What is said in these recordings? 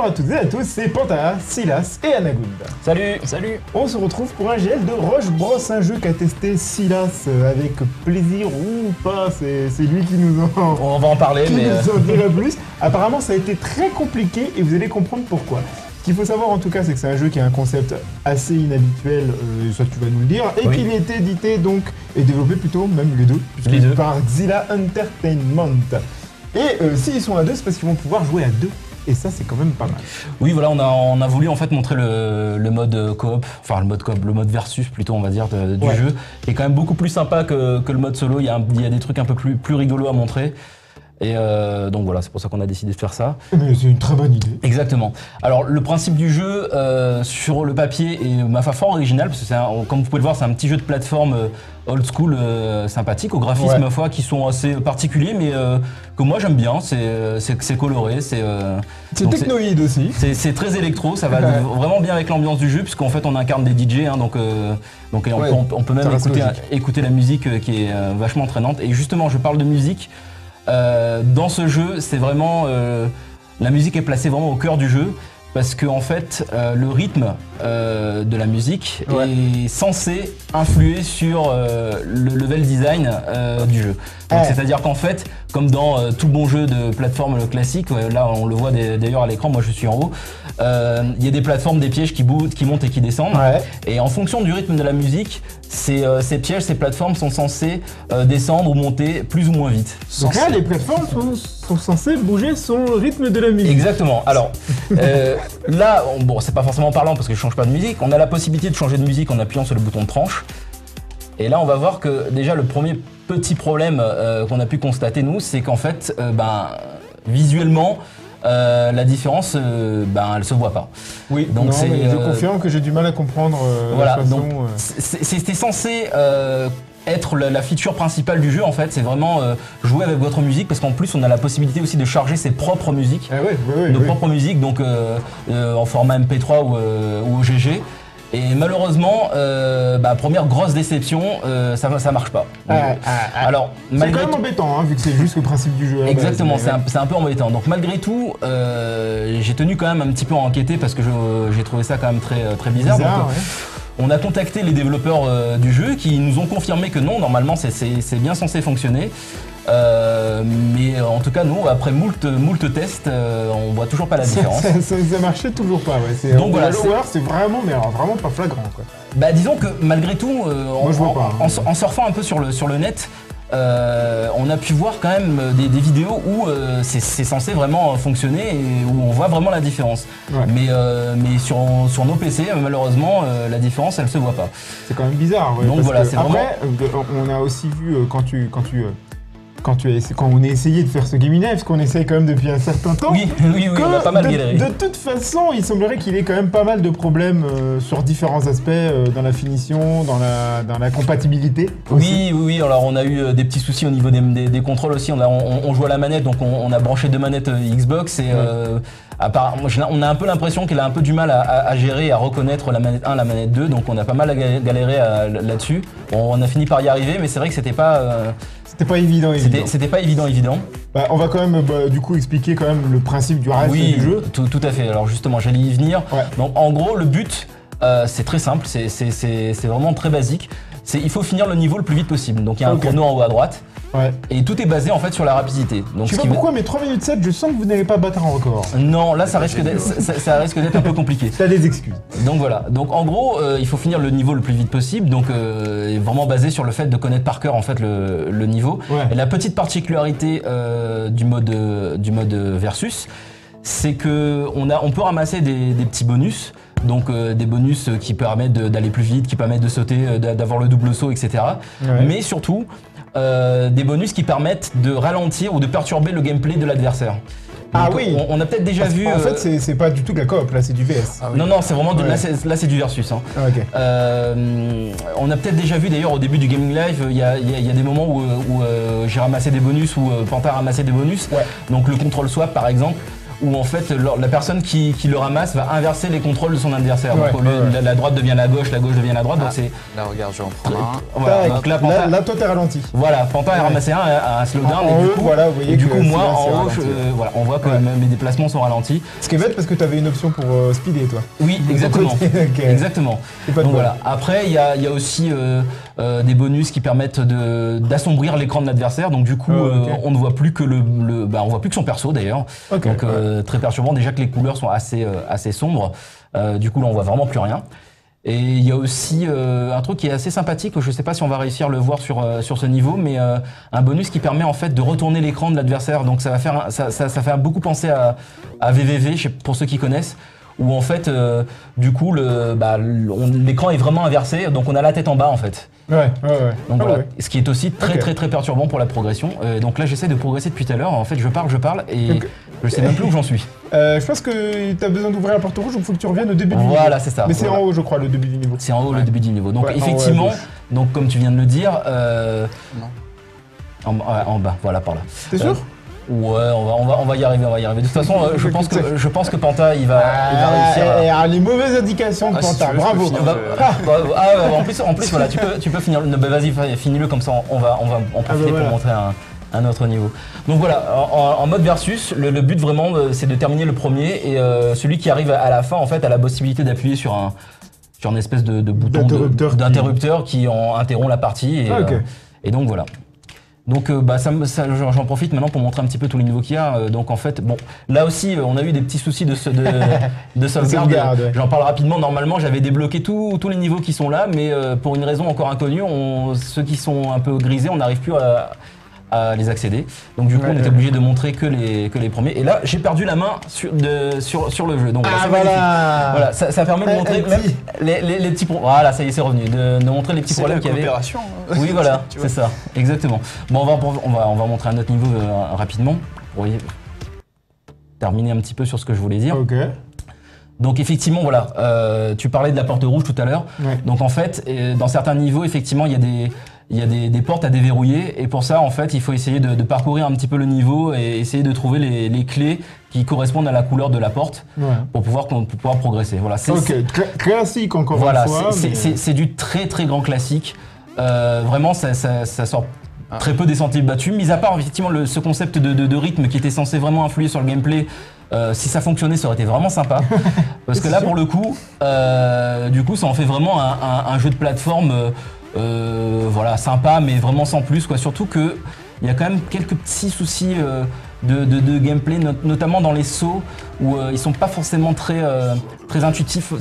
Bonjour à toutes et à tous, c'est Panta, Silas et Anagunda. Salut Salut On se retrouve pour un GL de Roche Bros, un jeu qu'a testé Silas euh, avec plaisir ou pas, c'est lui qui nous en, On va en parler, qui mais... euh, nous en dira plus. Apparemment, ça a été très compliqué et vous allez comprendre pourquoi. Ce qu'il faut savoir en tout cas, c'est que c'est un jeu qui a un concept assez inhabituel, euh, ça tu vas nous le dire, et Oui. qu'il est édité donc, et développé plutôt, même les deux, Les deux. par Xilla Entertainment. Et euh, s'ils sont à deux, c'est parce qu'ils vont pouvoir jouer à deux. Et ça, c'est quand même pas mal. Oui, voilà, on a, on a voulu en fait montrer le, le mode euh, coop, enfin le mode coop, le mode versus plutôt, on va dire, de- du Ouais. jeu, qui est quand même beaucoup plus sympa que, que le mode solo. Il y, a il y a des trucs un peu plus, plus rigolos à montrer. Et euh, donc voilà, c'est pour ça qu'on a décidé de faire ça. Mais c'est une très bonne idée. Exactement. Alors le principe du jeu euh, sur le papier est ma foi fort original parce que c'est un- comme vous pouvez le voir c'est un petit jeu de plateforme euh, old school euh, sympathique au graphisme Ouais. ma foi qui sont assez particuliers mais euh, que moi j'aime bien. C'est euh, coloré, c'est euh, C'est technoïde aussi. c'est très électro, ça va Ouais. vraiment bien avec l'ambiance du jeu puisqu'en fait on incarne des DJ hein, donc euh, donc on, Ouais, peut, on même écouter, écouter la musique qui est vachement entraînante et justement je parle de musique euh, dans ce jeu c'est vraiment euh, la musique est placée vraiment au cœur du jeu parce que en fait euh, le rythme de la musique Ouais. est censé influer sur le level design du jeu. C'est-à-dire qu'en fait, comme dans euh, tout bon jeu de plateforme classique, là on le voit d'a- d'ailleurs à l'écran, moi je suis en haut, euh, il y a des plateformes, des pièges qui, boutent, qui montent et qui descendent. Ouais. Et en fonction du rythme de la musique, ces, euh, ces pièges, ces plateformes sont censés euh, descendre ou monter plus ou moins vite. Donc là, les plateformes sont, sont censées bouger son rythme de la musique. Exactement. Alors euh, là, on- bon, c'est pas forcément parlant parce que je change pas de musique. On a la possibilité de changer de musique en appuyant sur le bouton de tranche. Et là, on va voir que déjà le premier petit problème euh, qu'on a pu constater nous, c'est qu'en fait, euh, ben visuellement, euh, la différence, euh, ben elle se voit pas. Oui, Donc c'est, je euh, confirme que j'ai du mal à comprendre Voilà, c'était censé être la, la feature principale du jeu en fait, c'est vraiment jouer avec votre musique parce qu'en plus on a la possibilité aussi de charger ses propres musiques, Ah ouais, nos propres musiques donc en format MP3 ou, ou OGG. Et malheureusement, euh, bah, première grosse déception, euh, ça, ça marche pas. Ah, ah, ah. Alors, C'est quand même tout- embêtant, hein, vu que c'est juste le principe du jeu. à la base, Exactement, mais c'est un, ouais. c'est un peu embêtant. Donc malgré tout, euh, j'ai tenu quand même un petit peu à enquêter parce que je- j'ai trouvé ça quand même très, très bizarre. Bizarre, Donc, ouais. on a contacté les développeurs euh, du jeu qui nous ont confirmé que non, normalement c'est- c'est c'est bien censé fonctionner. Euh, mais en tout cas, nous, après moult, moult tests, euh, on voit toujours pas la différence. ça, ça- ça marchait toujours pas, ouais. Donc voilà, c'est- vraiment, mais alors, vraiment pas flagrant, quoi. Bah disons que malgré tout, euh, Moi, en- pas, hein. en- en surfant un peu sur le, sur le net, on a pu voir quand même des, des vidéos où c'est censé vraiment fonctionner et où on voit vraiment la différence. Ouais. Mais, mais sur, sur nos PC, malheureusement, la différence, elle se voit pas. C'est quand même bizarre, ouais. Donc voilà, c'est Après, euh, on a aussi vu quand tu. Quand tu quand, tu quand on a essayé de faire ce Game Live, ce qu'on essaye quand même depuis un certain temps, Oui, oui, oui, que on a pas mal de, galéré. de toute façon, il semblerait qu'il ait quand même pas mal de problèmes euh, sur différents aspects, euh, dans la finition, dans la, dans la compatibilité. aussi. Oui, oui, oui. Alors on a eu euh, des petits soucis au niveau des, des- des contrôles aussi. On, a, on, on joue à la manette, donc on, on a branché deux manettes Xbox et euh, à part- on a un peu l'impression qu'elle a un peu du mal à, à- à gérer, à reconnaître la manette 1, la manette 2. Donc on a pas mal à ga- galéré là-dessus. Bon, on a fini par y arriver, mais c'est vrai que c'était pas, euh, C'était pas évident, évident. c'était, pas évident, évident. Bah, on va quand même, bah, du coup, expliquer quand même le principe du reste oui, du jeu. Tout, tout à fait. Alors justement, j'allais y venir. Ouais. Donc en gros, le but, euh, c'est très simple, c'est, vraiment très basique. C'est, il faut finir le niveau le plus vite possible. Donc il y a un chrono en haut à droite. Ouais. Et tout est basé en fait sur la rapidité. Donc Je sais pas qui pourquoi, mais 3 minutes 7, je sens que vous n'allez pas battre un record. Non, là ça risque d'être, ça, ça risque d'être un peu compliqué. T'as des excuses. Donc voilà. Donc en gros, euh, il faut finir le niveau le plus vite possible. Donc euh, vraiment basé sur le fait de connaître par cœur en fait le, le niveau. Ouais. Et la petite particularité euh, du mode du mode versus, c'est que on a on peut ramasser des, des petits bonus. Donc euh, des bonus qui permettent de- d'aller plus vite, qui permettent de sauter, euh, d'a- d'avoir le double saut, etc. Ouais. Mais surtout euh, des bonus qui permettent de ralentir ou de perturber le gameplay de l'adversaire. Ah oui. On, on a peut-être déjà Parce vu. En euh, fait, c'est- pas du tout de la coop, là, c'est du VS. non, non, c'est vraiment du- Ouais. là, c'est, du versus. hein. Ah, ok. Euh, on a peut-être déjà vu d'ailleurs au début du Gaming Live, il y a, il y a- il y a des moments où, où, euh, j'ai ramassé des bonus ou euh, Panta a ramassé des bonus. Ouais. Donc le contrôle swap par exemple, où en fait la personne qui, qui le ramasse va inverser les contrôles de son adversaire. Ouais, donc ouais. La, la droite devient la gauche, la gauche devient la droite. Ah. Donc c'est Là, regarde, je vais en prendre un. voilà. Donc là, Panta, là, toi, t'es ralenti. voilà, Panta a Ouais. ramassé un, un slowdown En et du haut, coup, voilà, vous voyez et du que coup moi en haut, euh, voilà, on voit que Ouais. mes déplacements sont ralentis. Ce qui est bête parce que t'avais une option pour euh, speeder, toi. Oui, exactement. Exactement. Donc voilà. Après, il y a, il y a aussi euh, des bonus qui permettent de- d'assombrir l'écran de l'adversaire. Donc du coup, Oh, ok. euh, on ne voit plus que le, le- bah, on voit plus que son perso d'ailleurs. Ok, Donc euh, très perturbant. Déjà que les couleurs sont assez euh, assez sombres. Euh, du coup, là, on voit vraiment plus rien. Et il y a aussi euh, un truc qui est assez sympathique, je ne sais pas si on va réussir à le voir sur, euh, sur ce niveau, mais euh, un bonus qui permet en fait de retourner l'écran de l'adversaire. Donc ça va faire, un- ça, ça, ça fait beaucoup penser à, à VVV, pour ceux qui connaissent, où en fait, euh, du coup, le- bah, l'écran est vraiment inversé, donc on a la tête en bas en fait. Ouais, ouais, ouais. Donc Ah voilà, ouais. ce qui est aussi très très très perturbant pour la progression. Euh, donc là, j'essaie de progresser depuis tout à l'heure. En fait, je parle, je parle, et Donc- je sais même plus où j'en suis. Euh, je pense que t'as besoin d'ouvrir la porte rouge, donc il faut que tu reviennes au début du niveau. Voilà, c'est ça. Mais c'est Voilà. en haut, je crois, le début du niveau. C'est en haut Ouais. le début du niveau. Donc Ouais, effectivement, donc comme tu viens de le dire, euh, Non. en, ouais, en bas, voilà par là. T'es sûr? Ouais, on va, on va, on va y arriver, on va y arriver. De toute façon, euh, je pense que, je pense que Panta, il va, il va réussir. à- Ah, eh, ah, les mauvaises indications de Ah, si veux, peux bravo. finir. Bah, ah, ouais, en plus, en plus, voilà, tu peux, tu peux finir. le- bah, Vas-y, finis-le comme ça. On va, on va en profiter Ah, bah, voilà. pour montrer un, un autre niveau. Donc voilà, en, en- mode versus, le, le but vraiment, euh, c'est de terminer le premier et euh, celui qui arrive à la fin, en fait, a la possibilité d'appuyer sur un, sur une espèce de, de bouton D'interrupteur qui- en interrompt la partie. Et, Ah, ok. euh, et donc voilà. Donc euh, bah, ça, me- ça- j'en profite maintenant pour montrer un petit peu tous les niveaux qu'il y a. Euh, donc en fait, bon, là aussi, euh, on a eu des petits soucis de, ce- de, de sauvegarde. ouais. J'en parle rapidement. Normalement, j'avais débloqué tous tous les niveaux qui sont là, mais euh, pour une raison encore inconnue, on- ceux qui sont un peu grisés, on n'arrive plus à, à les accéder. Donc du coup, Ouais, on était ouais. obligé de montrer que les, que les premiers. Et là, j'ai perdu la main sur, de, sur, sur le jeu. Donc Ah voilà Voilà, ça, ça permet de Un- montrer petit- les, les- les petits pro- Voilà, ça y est, c'est revenu. De, de montrer les petits problèmes qu'il y avait. hein. Oui, voilà, c'est ça, exactement. Bon, on va, on va, on va montrer un autre niveau euh, rapidement pour y- terminer un petit peu sur ce que je voulais dire. Ok. Donc, effectivement, voilà, euh, tu parlais de la porte rouge tout à l'heure. Ouais. Donc, en fait, euh, dans certains niveaux, effectivement, il y a des. Il y a des, des portes à déverrouiller et pour ça, en fait, il faut essayer de, de parcourir un petit peu le niveau et essayer de trouver les, les clés qui correspondent à la couleur de la porte Ouais. pour pouvoir, pour pouvoir progresser. Voilà, c'est- c'est- Ok, cla- classique encore voilà, une fois. c'est- mais- c'est c'est- c'est du très très grand classique. Euh, vraiment, ça, ça- ça sort Ah. très peu des sentiers battus, mis à part effectivement le- ce concept de, de- de rythme qui était censé vraiment influer sur le gameplay. Euh, si ça fonctionnait, ça aurait été vraiment sympa. Parce que là, sûr. pour le coup, euh, du coup, ça en fait vraiment un, un- un jeu de plateforme, euh, voilà, sympa, mais vraiment sans plus, quoi. Surtout que il y a quand même quelques petits soucis euh, de, de- de gameplay, not- notamment dans les sauts où euh, ils sont pas forcément très, euh, très intuitifs.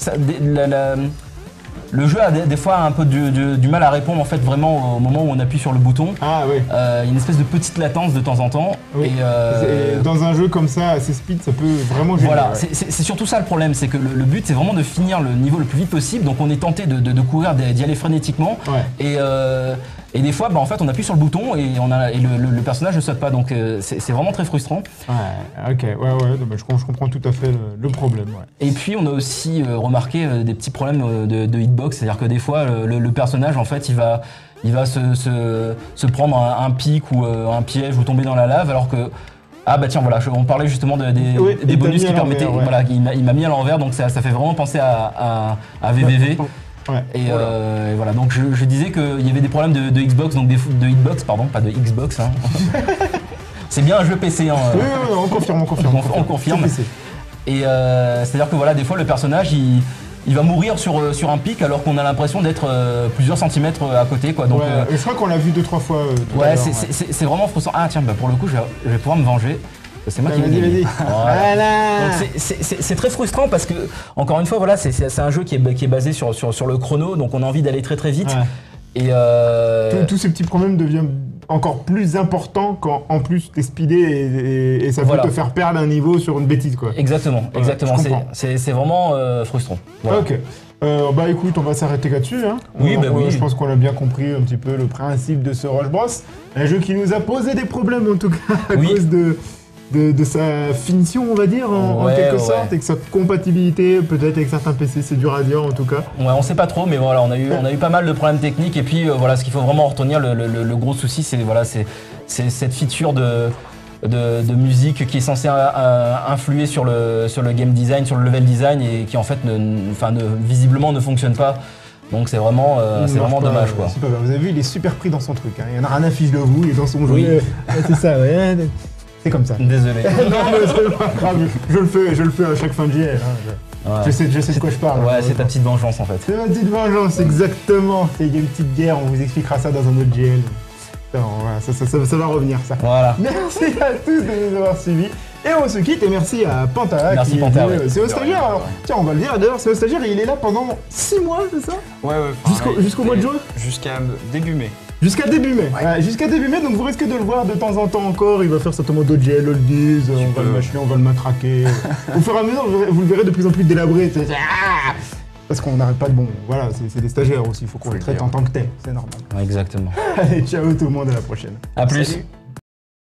Le jeu a des, des fois un peu du, du- du mal à répondre en fait vraiment au moment où on appuie sur le bouton. Ah oui. Euh, une espèce de petite latence de temps en temps. Oui. Et, euh, Dans un jeu comme ça, assez speed, ça peut vraiment gêner. voilà, ouais. c'est- surtout ça le problème, c'est que le, le but c'est vraiment de finir le niveau le plus vite possible. Donc on est tenté de, de- de courir, d'y d'y aller frénétiquement. Ouais. Et, euh, et des fois, bah, en fait, on appuie sur le bouton et, on a, et le, le- le personnage ne saute pas. Donc euh, c'est vraiment très frustrant. Ouais, ok, ouais, ouais, je, com- je comprends tout à fait le, le problème. Ouais. Et puis on a aussi euh, remarqué euh, des petits problèmes euh, de, de hitbox, c'est-à-dire que des fois le, personnage en fait il va, il va se, se- se prendre un, un pic ou euh, un piège ou tomber dans la lave alors que ah bah tiens voilà on parlait justement de- des, Oui, bonus qui permettaient ouais. voilà il m'a- il m'a mis à l'envers donc ça, ça fait vraiment penser à, à, à VVV Ouais. et, euh, et voilà donc je, je disais qu'il y avait des problèmes de, de Xbox donc des, de hitbox pardon pas de Xbox hein. c'est bien un jeu PC hein, Oui, oui, oui, on confirme, on confirme. On- on confirme. Et euh, c'est-à-dire que voilà, des fois le personnage il, il va mourir sur, euh, sur un pic alors qu'on a l'impression d'être euh, plusieurs centimètres à côté quoi. Donc Ouais, et je crois qu'on l'a vu deux, trois fois. ouais, c'est- vraiment frustrant. Ah tiens, bah, pour le coup je vais, je vais pouvoir me venger. C'est moi qui gagner. vas-y. Voilà. C'est- très frustrant parce que encore une fois voilà c'est un jeu qui est, qui est basé sur, sur, sur le chrono donc on a envie d'aller très très vite Ouais. et euh, Tous- ces petits problèmes deviennent encore plus importants quand en plus t'es speedé et, et- et ça peut Voilà. te faire perdre un niveau sur une bêtise quoi. exactement Ouais, exactement c'est vraiment euh, frustrant. Voilà. Ok. Euh, bah écoute, on va s'arrêter là-dessus. Hein. Oui, On- bah on- oui. Je pense qu'on a bien compris un petit peu le principe de ce Rush Bros. Un jeu qui nous a posé des problèmes en tout cas à Oui. cause de, de, de sa finition, on va dire, en, quelque ouais. sorte, et que sa compatibilité, peut-être avec certains PC, c'est dur à dire en tout cas. Ouais, on sait pas trop, mais voilà, on a eu, on a eu pas mal de problèmes techniques. Et puis euh, voilà, ce qu'il faut vraiment retenir, le, le- le gros souci, c'est voilà, c'est cette feature de de, de musique qui est censé euh, influer sur le, sur le game design, sur le level design et qui en fait, ne, enfin, ne, visiblement ne fonctionne pas. Donc c'est vraiment, euh, c'est vraiment pas, dommage euh, quoi. pas. Vous avez vu, il est super pris dans son truc. Hein. Il y en a rien à fiche de vous, il est dans son jeu. Oui. C'est ça, ouais. C'est comme ça. Désolé. non, mais c'est pas grave. Je le fais, je le fais à chaque fin de JL. hein. Je, Ouais. je sais, je sais de quoi je parle. Ouais, c'est ta petite vengeance en fait. C'est ma petite vengeance, exactement. C'est il y a une petite guerre, on vous expliquera ça dans un autre GL. Voilà, ça, ça- ça- ça va revenir, ça. Voilà. Merci à tous de nous avoir suivis. Et on se quitte et merci à Panta. Merci, qui est Panta, venu, ouais. euh, C'est au De stagiaire rien, alors. ouais. Tiens, on va le dire d'ailleurs, c'est au stagiaire et il est là pendant 6 mois, c'est ça? Ouais, ouais. enfin, Jusqu'au- jusqu'au mois de juin? Jusqu'à début mai. Jusqu'à début mai. Ouais, Jusqu'à début mai, donc vous risquez de le voir de temps en temps encore. Il va faire certainement d'autres GL oldies, on va le mâcher, on va le matraquer. Au fur et à mesure, vous le verrez de plus en plus délabré. Ah Parce qu'on n'arrête pas de bon. Voilà, c'est des stagiaires aussi, il faut qu'on le traite en tant que tel, c'est normal. Exactement. Allez, ciao tout le monde, à la prochaine. À plus. Salut.